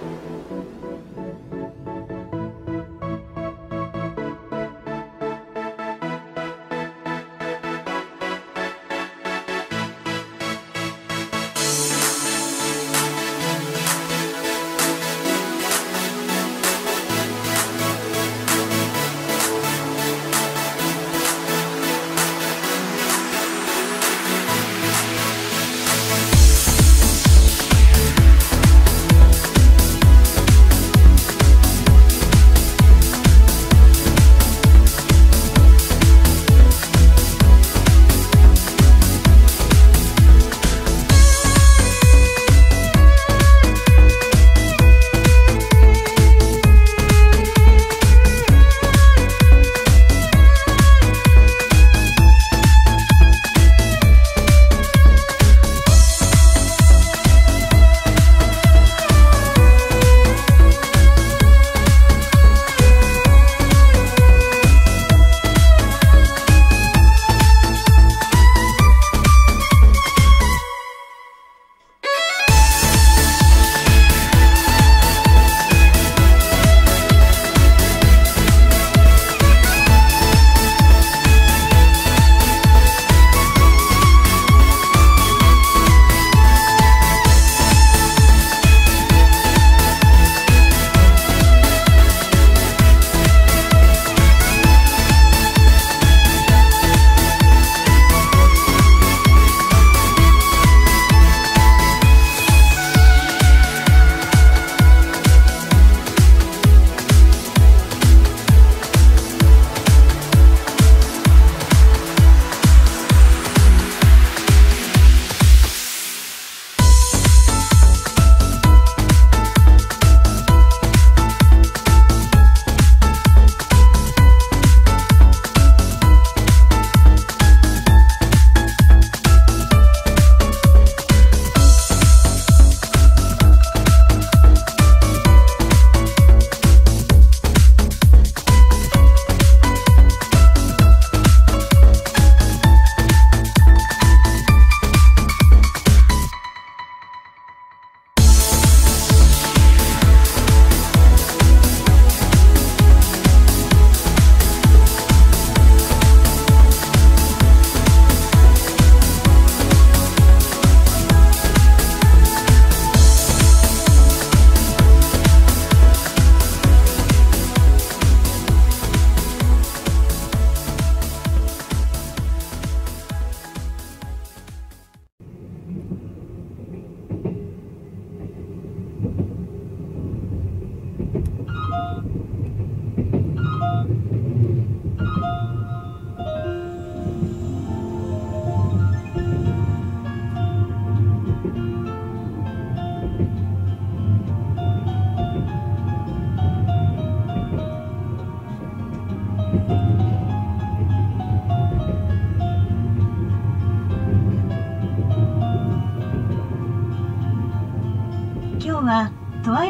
うん。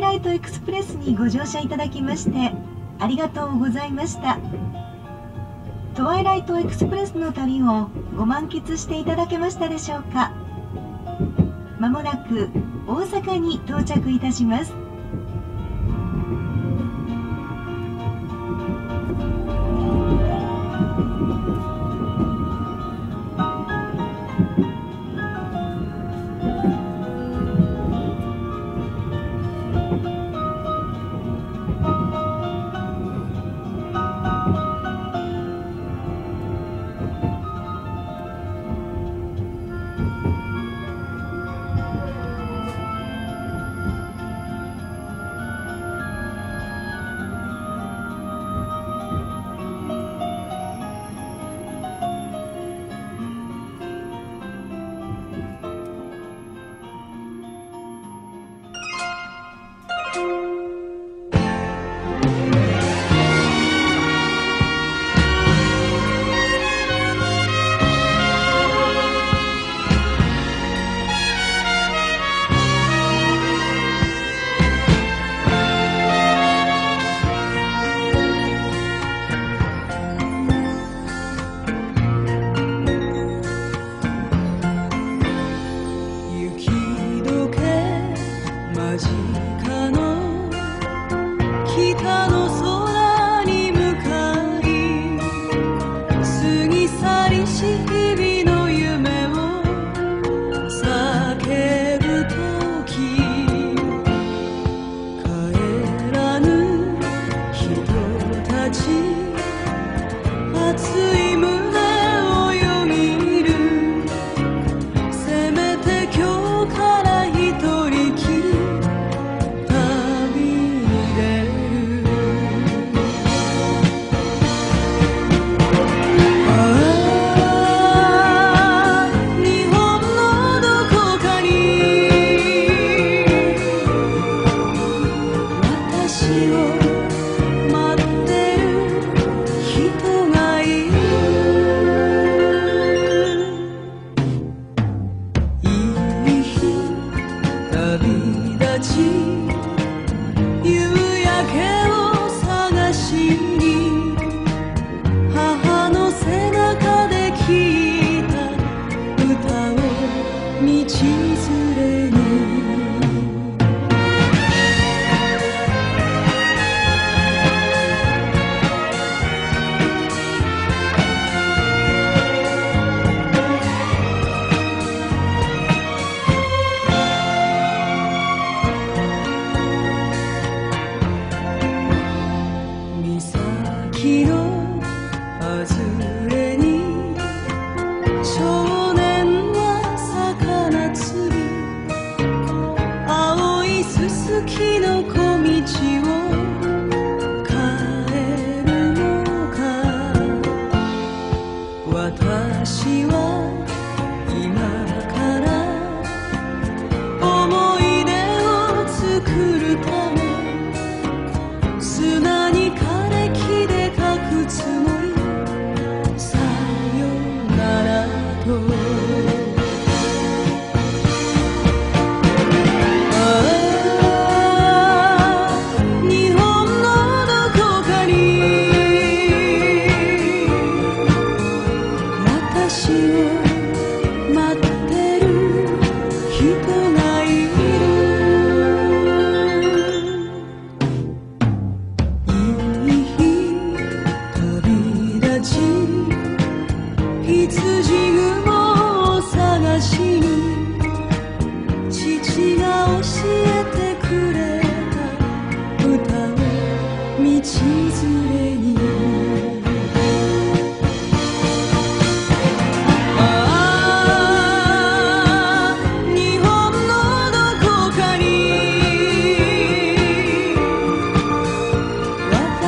ライトエクスプレスにご乗車いただきましてありがとうございました。トワイライトエクスプレスの旅をご満喫していただけましたでしょうか。まもなく大阪に到着いたします。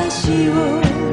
私を